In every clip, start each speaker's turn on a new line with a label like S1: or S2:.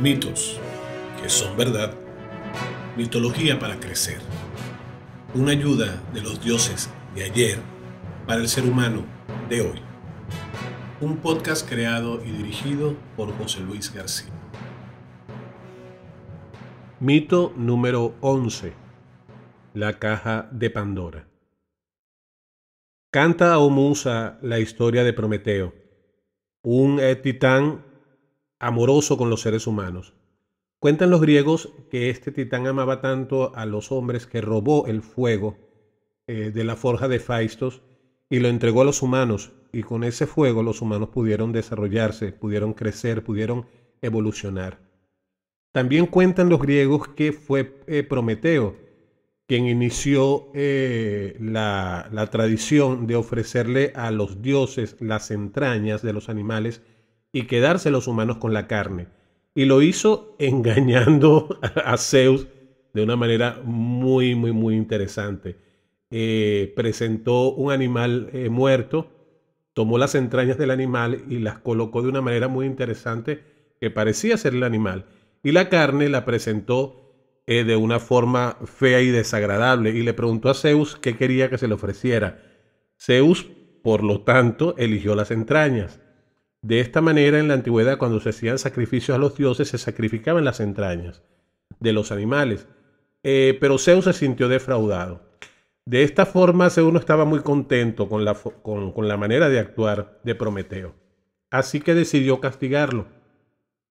S1: Mitos que son verdad. Mitología para crecer. Una ayuda de los dioses de ayer para el ser humano de hoy. Un podcast creado y dirigido por José Luis García. Mito número 11. La caja de Pandora. Canta o musa la historia de Prometeo, un titán amoroso con los seres humanos. Cuentan los griegos que este titán amaba tanto a los hombres que robó el fuego eh, de la forja de Faistos y lo entregó a los humanos, y con ese fuego los humanos pudieron desarrollarse, pudieron crecer, pudieron evolucionar. También cuentan los griegos que fue eh, Prometeo quien inició eh, la, la tradición de ofrecerle a los dioses las entrañas de los animales y quedarse los humanos con la carne. Y lo hizo engañando a Zeus de una manera muy, muy, muy interesante. Eh, presentó un animal eh, muerto, tomó las entrañas del animal y las colocó de una manera muy interesante que parecía ser el animal. Y la carne la presentó eh, de una forma fea y desagradable y le preguntó a Zeus qué quería que se le ofreciera. Zeus, por lo tanto, eligió las entrañas. De esta manera, en la antigüedad, cuando se hacían sacrificios a los dioses, se sacrificaban las entrañas de los animales. Eh, pero Zeus se sintió defraudado. De esta forma, Zeus no estaba muy contento con la, manera de actuar de Prometeo. Así que decidió castigarlo.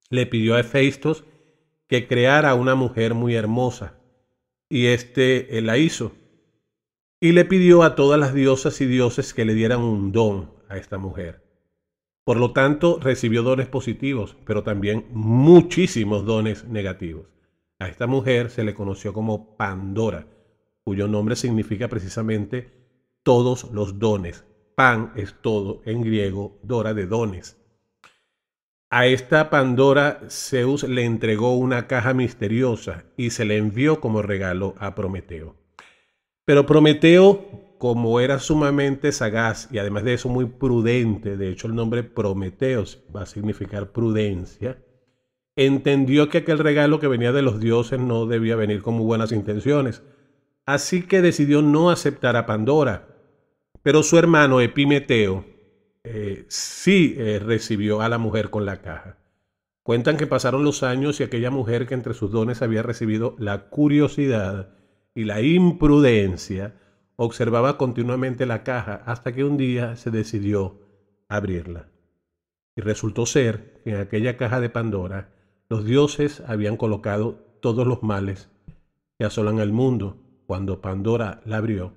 S1: Le pidió a Hefeistos que creara una mujer muy hermosa. Y éste él la hizo. Y le pidió a todas las diosas y dioses que le dieran un don a esta mujer. Por lo tanto, recibió dones positivos, pero también muchísimos dones negativos. A esta mujer se le conoció como Pandora, cuyo nombre significa precisamente todos los dones. Pan es todo en griego, Dora de dones. A esta Pandora Zeus le entregó una caja misteriosa y se le envió como regalo a Prometeo. Pero Prometeo como era sumamente sagaz y además de eso muy prudente, de hecho el nombre Prometeos va a significar prudencia, entendió que aquel regalo que venía de los dioses no debía venir con muy buenas intenciones. Así que decidió no aceptar a Pandora. Pero su hermano Epimeteo eh, sí eh, recibió a la mujer con la caja. Cuentan que pasaron los años y aquella mujer que entre sus dones había recibido la curiosidad y la imprudencia, observaba continuamente la caja hasta que un día se decidió abrirla. Y resultó ser que en aquella caja de Pandora los dioses habían colocado todos los males que asolan al mundo cuando Pandora la abrió.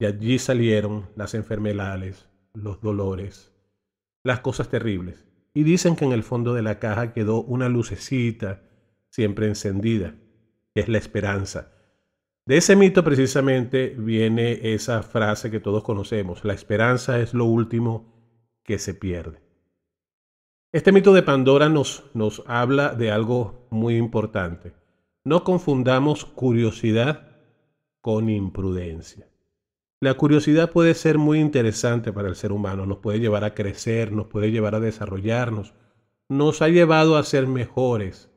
S1: Y allí salieron las enfermedades, los dolores, las cosas terribles. Y dicen que en el fondo de la caja quedó una lucecita siempre encendida, que es la esperanza de ese mito precisamente viene esa frase que todos conocemos, la esperanza es lo último que se pierde. Este mito de Pandora nos, nos habla de algo muy importante. No confundamos curiosidad con imprudencia. La curiosidad puede ser muy interesante para el ser humano, nos puede llevar a crecer, nos puede llevar a desarrollarnos, nos ha llevado a ser mejores,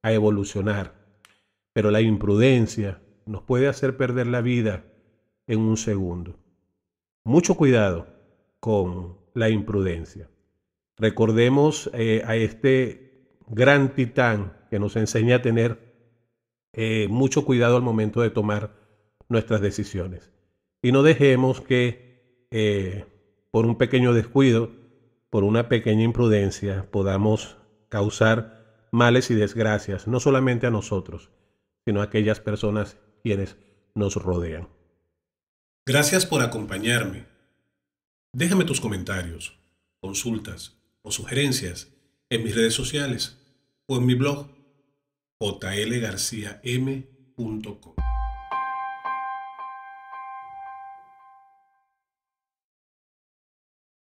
S1: a evolucionar. Pero la imprudencia, nos puede hacer perder la vida en un segundo. Mucho cuidado con la imprudencia. Recordemos eh, a este gran titán que nos enseña a tener eh, mucho cuidado al momento de tomar nuestras decisiones. Y no dejemos que eh, por un pequeño descuido, por una pequeña imprudencia, podamos causar males y desgracias, no solamente a nosotros, sino a aquellas personas quienes nos rodean. Gracias por acompañarme. Déjame tus comentarios, consultas o sugerencias en mis redes sociales o en mi blog jlgarciam.com.